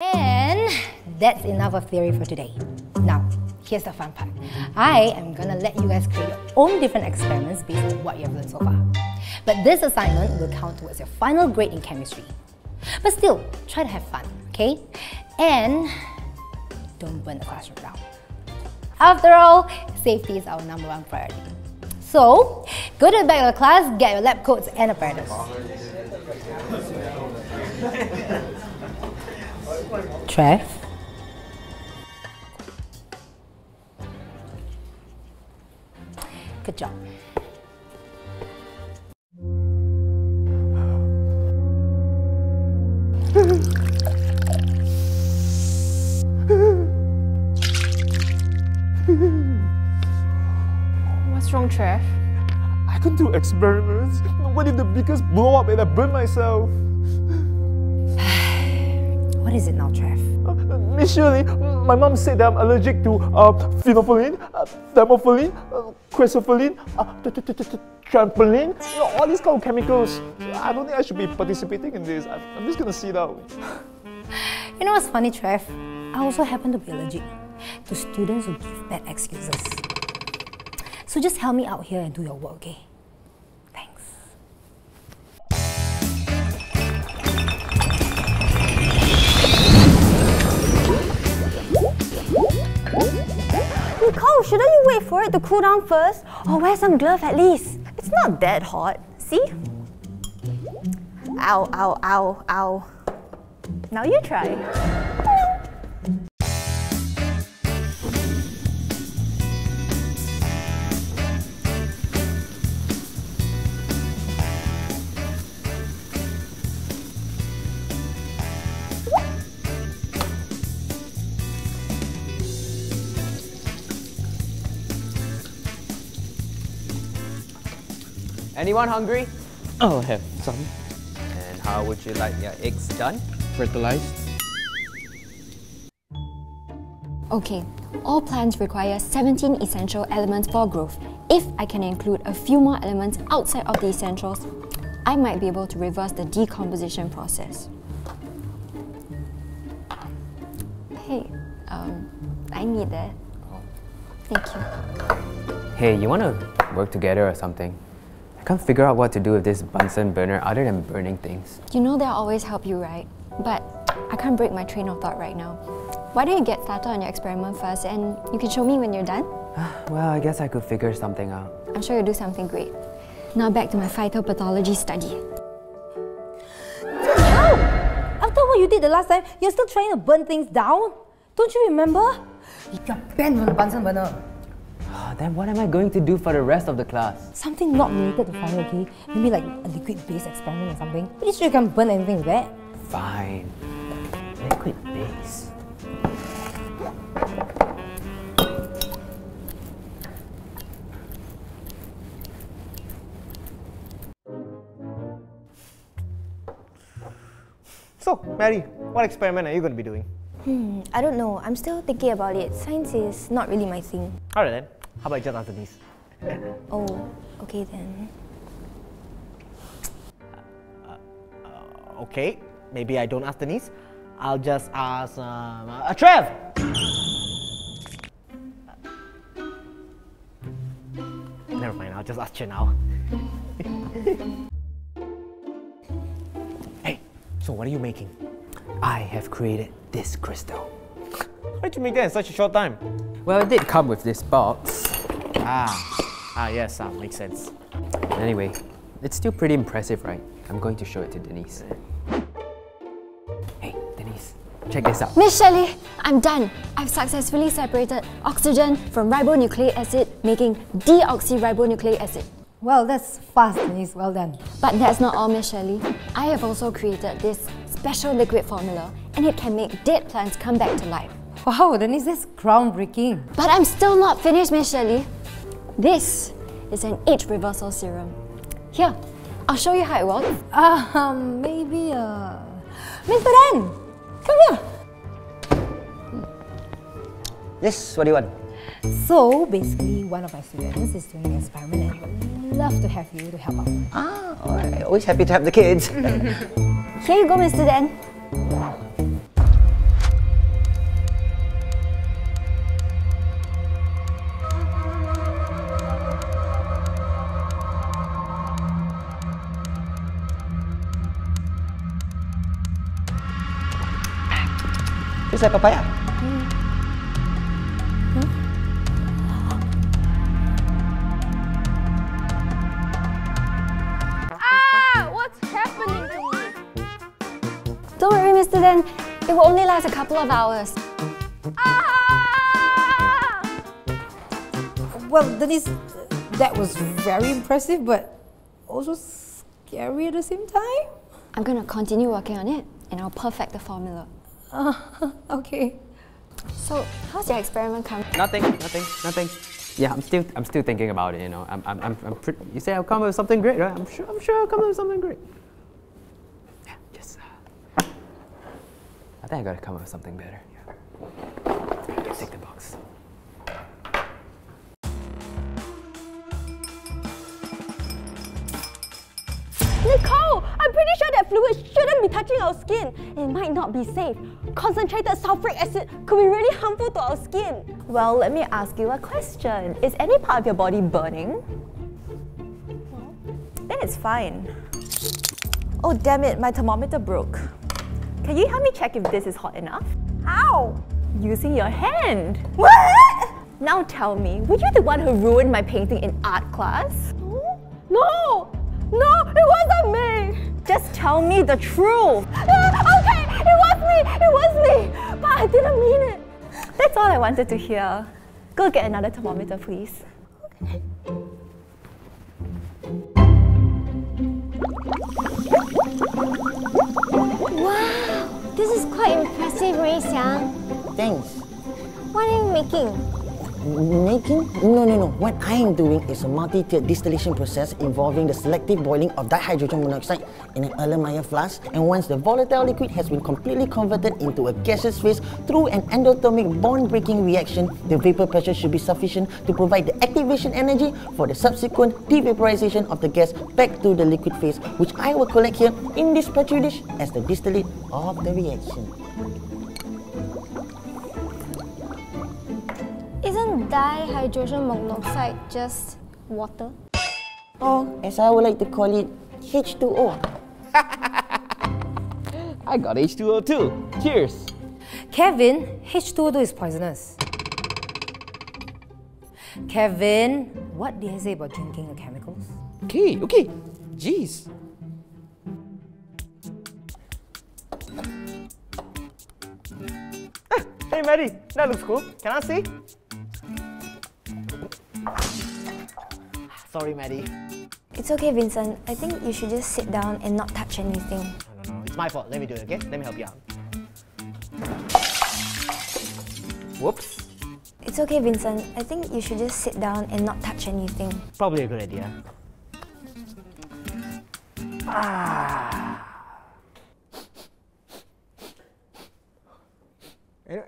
And that's enough of theory for today. Now, here's the fun part. I am gonna let you guys create your own different experiments based on what you have learned so far. But this assignment will count towards your final grade in chemistry. But still, try to have fun, okay? And don't burn the classroom down. After all, safety is our number one priority. So, go to the back of the class, get your lab coats and apparatus. Trev? Good job. What's wrong, Trev? I can do experiments. What if the beakers blow up and I burn myself? What is it now, Trev? Uh, Miss Sherly, my mom said that I'm allergic to uh, phenolphthalein, uh, thermophyllin, uh, cresophyllin, uh, trampoline, you know, all these kind of chemicals. I don't think I should be participating in this. I'm I'm just gonna sit out. You know what's funny, Trev? I also happen to be allergic to students who give bad excuses. So just help me out here and do your work, okay? For it to cool down first? Or wear some glove at least? It's not that hot. See? Ow, ow, ow, ow. Now you try. Anyone hungry? I'll have some And how would you like your eggs done? fertilized. Okay, all plants require 17 essential elements for growth. If I can include a few more elements outside of the essentials, I might be able to reverse the decomposition process. Hey, um, I need that. Thank you. Hey, you want to work together or something? I can't figure out what to do with this Bunsen burner other than burning things. You know they'll always help you, right? But I can't break my train of thought right now. Why don't you get started on your experiment first and you can show me when you're done? Well, I guess I could figure something out. I'm sure you'll do something great. Now back to my phytopathology study. How? After what you did the last time, you're still trying to burn things down? Don't you remember? You got banned from the Bunsen burner. Then what am I going to do for the rest of the class? Something not related to fire, okay? Maybe like a liquid-based experiment or something. Pretty sure you can't burn anything with that. Fine. Liquid base. So, Mary, what experiment are you going to be doing? Hmm, I don't know. I'm still thinking about it. Science is not really my thing. Alright then, how about I just answer these? Oh, okay then. Okay, maybe I don't ask Denise. I'll just ask um, uh, Trev! Never mind, I'll just ask you now. hey, so what are you making? I have created this crystal. How did you make that in such a short time? Well, it did come with this box. Ah, ah yes, ah, makes sense. Anyway, it's still pretty impressive, right? I'm going to show it to Denise. Hey, Denise, check this out. Miss Shelley, I'm done. I've successfully separated oxygen from ribonucleic acid, making deoxyribonucleic acid. Well, that's fast, Denise. Well done. But that's not all, Miss Shelley. I have also created this special liquid formula, and it can make dead plants come back to life. Wow, Denise, that's groundbreaking. But I'm still not finished, Miss Shelley. This is an age reversal serum. Here, I'll show you how it works. Um, maybe, uh... Mr. Dan! Come here! Yes, what do you want? So, basically, one of my students is doing an experiment and would love to have you to help out. Ah, alright. Always happy to have the kids. Here you go, Mr. Dan. Tastes like papaya. Ah! What's happening to me? Don't worry, Mr. Den. It will only last a couple of hours. Ah! Well, Denise, that was very impressive, but also scary at the same time. I'm gonna continue working on it and I'll perfect the formula. Okay. So, how's your experiment coming? Nothing, nothing, nothing. Yeah, I'm still, I'm still thinking about it. You know, I'm, I'm, I'm, I'm pretty, You say I'll come up with something great, right? I'm sure, I'm sure I'll come up with something great. Yeah, just. Uh, I think I gotta come up with something better. Yeah. I'm pretty sure that fluid shouldn't be touching our skin. It might not be safe. Concentrated sulfuric acid could be really harmful to our skin. Well, let me ask you a question. Is any part of your body burning? Then it's fine. Oh, damn it, my thermometer broke. Can you help me check if this is hot enough? How? Using your hand. What? Now tell me, were you the one who ruined my painting in art class? No, no! No, it wasn't me! Just tell me the truth. Okay, it was me! It was me! But I didn't mean it. That's all I wanted to hear. Go get another thermometer, please. Wow, this is quite impressive, Ray Xiang. Thanks. What are you making? Making? No, no, no. What I am doing is a multi-tiered distillation process involving the selective boiling of dihydrogen monoxide in an Erlenmeyer flask. And once the volatile liquid has been completely converted into a gaseous phase through an endothermic bond-breaking reaction, the vapor pressure should be sufficient to provide the activation energy for the subsequent devaporization of the gas back to the liquid phase, which I will collect here in this petri dish as the distillate of the reaction. Dihydrogen monoxide just water? Or, as I would like to call it, H2O. I got H2O too. Cheers. Kevin, H2O is poisonous. Kevin, what did I say about drinking the chemicals? Okay, okay. Jeez. Ah, Hey, Maddie, that looks cool. Can I see? Sorry, Maddie. It's okay, Vincent. I think you should just sit down and not touch anything. No, no, no. It's my fault. Let me do it, okay? Let me help you out. Whoops. It's okay, Vincent. I think you should just sit down and not touch anything. Probably a good idea. Ah.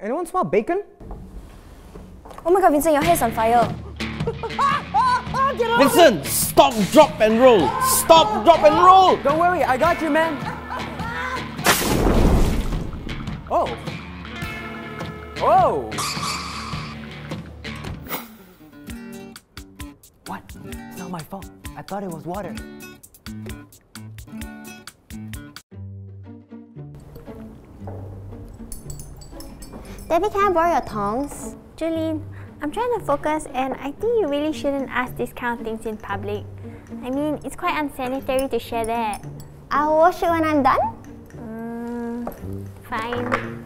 Anyone smell bacon? Oh my god, Vincent, your hair's on fire. Vincent, stop, drop, and roll. Stop, drop, and roll. Don't worry, I got you, man. Oh. Oh. What? It's not my fault. I thought it was water. Debbie, can I borrow your tongs? Julynn, I'm trying to focus and I think you really shouldn't ask these kind of things in public. I mean, it's quite unsanitary to share that. I'll wash it when I'm done. Mm, fine.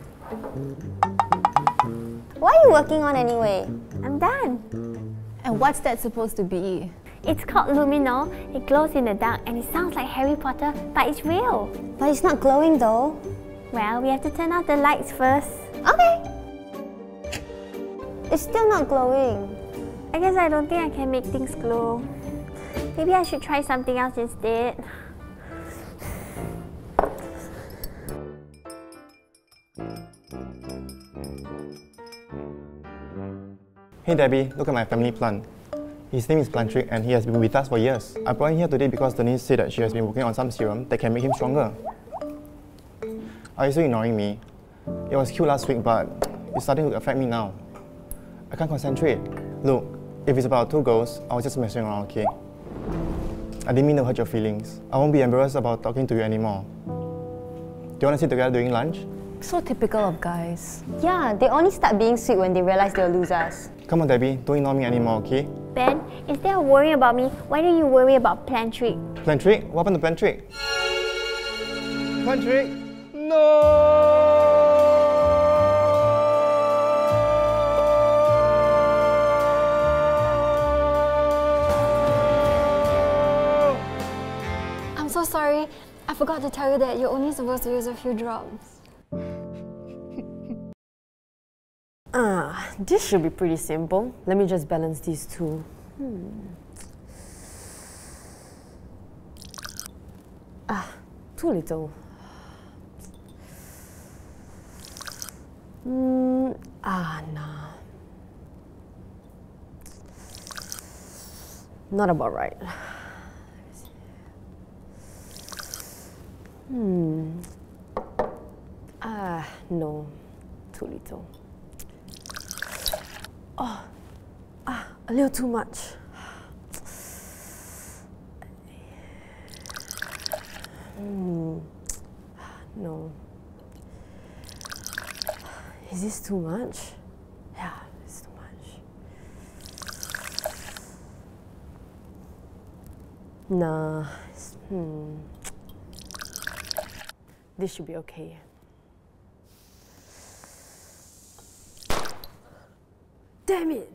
What are you working on anyway? I'm done. And what's that supposed to be? It's called Luminol. It glows in the dark and it sounds like Harry Potter, but it's real. But it's not glowing though. Well, we have to turn off the lights first. Okay. It's still not glowing. I guess I don't think I can make things glow. Maybe I should try something else instead. Hey Debbie, look at my family plant. His name is Plantrick and he has been with us for years. I brought him here today because Denise said that she has been working on some serum that can make him stronger. Are you still ignoring me? It was cute last week, but it's starting to affect me now. I can't concentrate. Look, if it's about two girls, I was just messing around, okay? I didn't mean to hurt your feelings. I won't be embarrassed about talking to you anymore. Do you want to sit together during lunch? So typical of guys. Yeah, they only start being sweet when they realize they'll lose us. Come on, Debbie, don't ignore me anymore, okay? Ben, instead of worrying about me, why don't you worry about Plantrick? Plan trick? What happened to Plantrick? Plan trick? I'm sorry. I forgot to tell you that you're only supposed to use a few drops. Ah, this should be pretty simple. Let me just balance these two. Hmm. Ah, too little. Hmm, ah, nah. Not about right. Hmm. Ah, no. Too little. Oh, ah, a little too much. Hmm. No. Is this too much? Yeah, it's too much. Nah. Hmm. This should be okay. Damn it!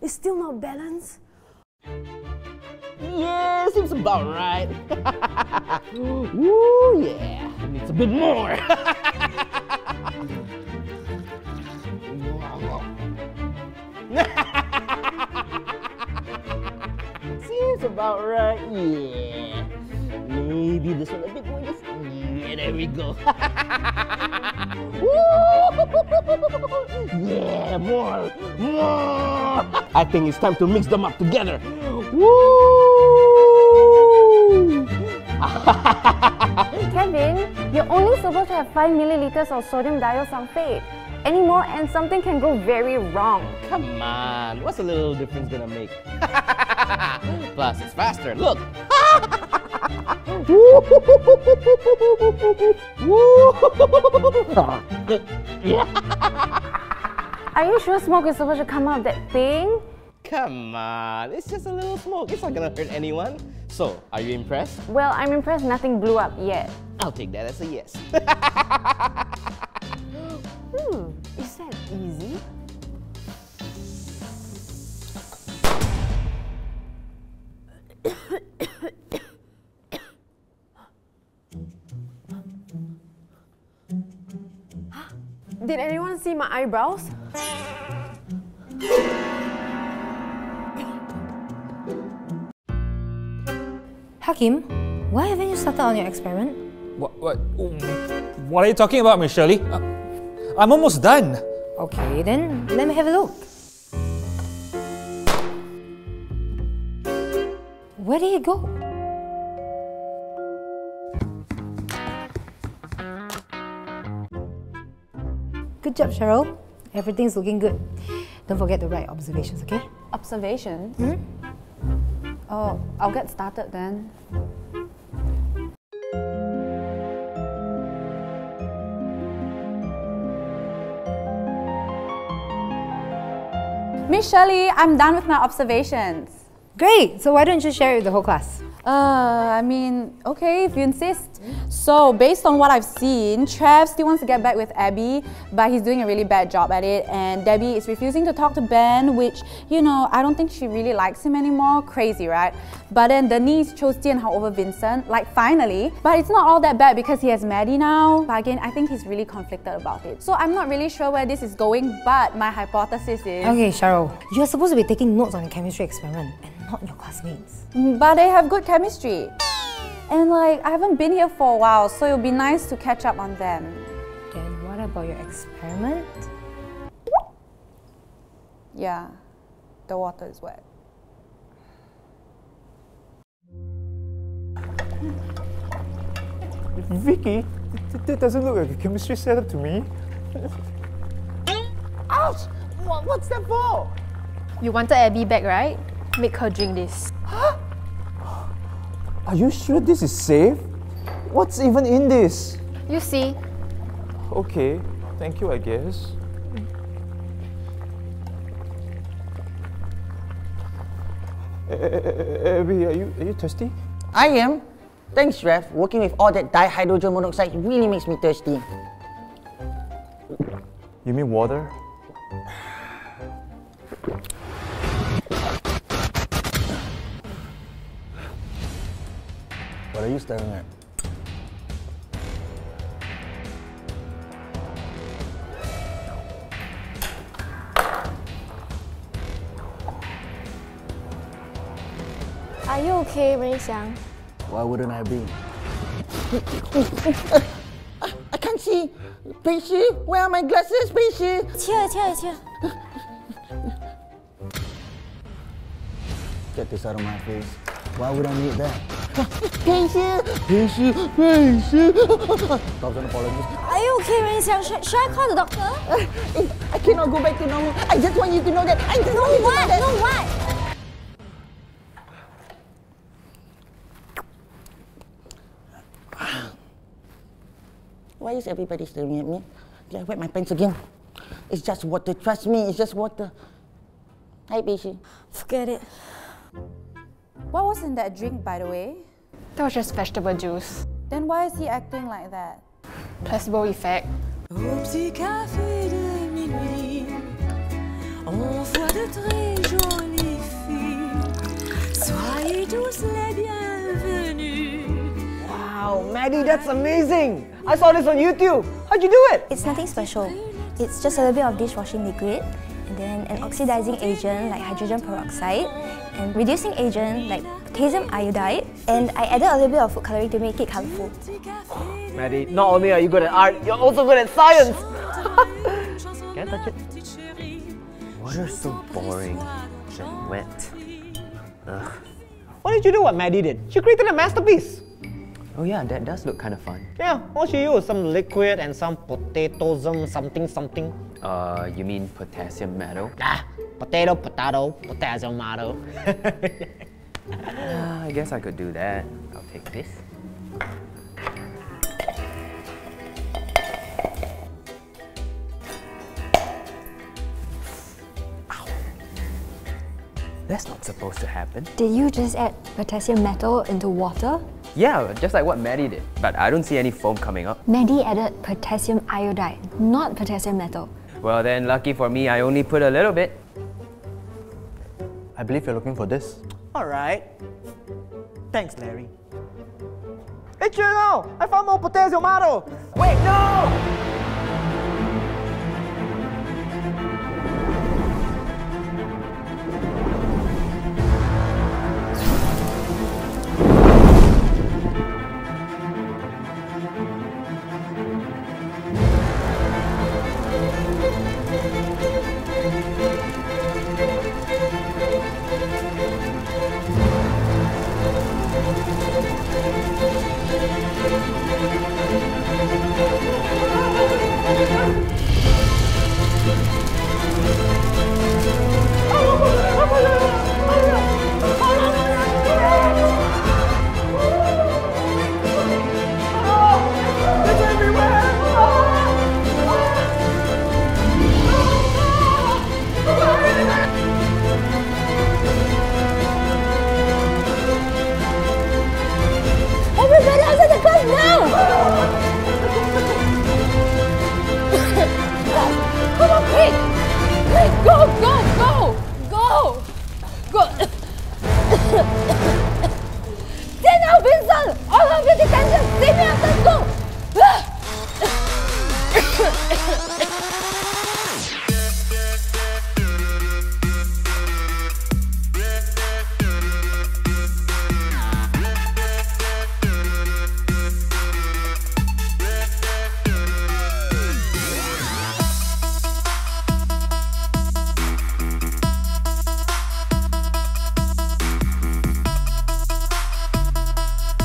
It's still not balanced. Yeah, seems about right. Woo, yeah. Needs a bit more. seems about right. Yeah. Maybe this one a bit more. Yeah, there we go. Yeah, more, more. I think it's time to mix them up together. Woo! Kevin, you're only supposed to have 5 milliliters of sodium thiosulfate. Any more and something can go very wrong. Come on, what's a little difference gonna make? Plus, it's faster. Look. Are you sure smoke is supposed to come out of that thing? Come on, it's just a little smoke. It's not gonna hurt anyone. So, are you impressed? Well, I'm impressed nothing blew up yet. I'll take that as a yes. Hmm, is that easy? Did anyone see my eyebrows? Hakim, why haven't you started on your experiment? What, what, what are you talking about, Miss Sherly? Uh, I'm almost done. Okay, then let me have a look. Where did it go? Good job, Cheryl. Everything's looking good. Don't forget to write observations, okay? Observations? Oh, I'll get started then. Miss Sherly, I'm done with my observations. Great! So why don't you share it with the whole class? Uh, I mean, okay, if you insist. So, based on what I've seen, Trev still wants to get back with Abby, but he's doing a really bad job at it. And Debbie is refusing to talk to Ben, which, you know, I don't think she really likes him anymore. Crazy, right? But then Denise chose Jianhao over Vincent, like finally. But it's not all that bad because he has Maddie now. But again, I think he's really conflicted about it. So, I'm not really sure where this is going, but my hypothesis is. Okay, Cheryl, you're supposed to be taking notes on the chemistry experiment and not your classmates. Mm, but they have good chemistry. And like, I haven't been here for a while, so it'll be nice to catch up on them. Then what about your experiment? Yeah, the water is wet. Vicky, that doesn't look like a chemistry setup to me. Ouch! What's that for? You wanted Abby back, right? Make her drink this. Are you sure this is safe? What's even in this? You see, Okay, thank you, I guess. Eh, eh, eh, Abby, are you, are you thirsty? I am. Thanks, Trev. Working with all that dihydrogen monoxide really makes me thirsty. You mean water? Are you staring at? Are you okay, Ray Xiang? Why wouldn't I be? I can't see. Peishi, where are my glasses, Peishi? Here, here, here. Get this out of my face. Why would I need that? Peishi, Peishi, Peishi. Thousand apologies. Are you okay, Ray Xiang? Should, should I call the doctor? I cannot go back to normal. I just want you to know that. I just No want you to know what? that. No what? Why is everybody staring at me? Did I wet my pants again? It's just water. Trust me, it's just water. Hi, Peishi. Forget it. What was in that drink, by the way? That was just vegetable juice. Then why is he acting like that? Placebo effect. Au petit café de minuit, on voit de très jolies filles. Soyez tous les bienvenus. Wow, Maddie, that's amazing! I saw this on YouTube. How'd you do it? It's nothing special. It's just a little bit of dishwashing liquid, and then an oxidizing agent like hydrogen peroxide, and reducing agent like potassium iodide, and I added a little bit of food coloring to make it colorful. Maddie, not only are you good at art, you're also good at science. Can I touch it? Water so boring and wet. Ugh. Why did you do what Maddie did? She created a masterpiece. Oh yeah, that does look kind of fun. Yeah, all she used some liquid and some potatosum something something. Uh, you mean potassium metal? Ah, potato, potato, potassium tomato. Uh, I guess I could do that. I'll take this. Ow. That's not supposed to happen. Did you just add potassium metal into water? Yeah, just like what Maddie did. But I don't see any foam coming up. Maddie added potassium iodide, not potassium metal. Well then, lucky for me, I only put a little bit. I believe you're looking for this. Alright. Thanks, Larry. Hey, Juno! I found more potassium tomato! Wait, no!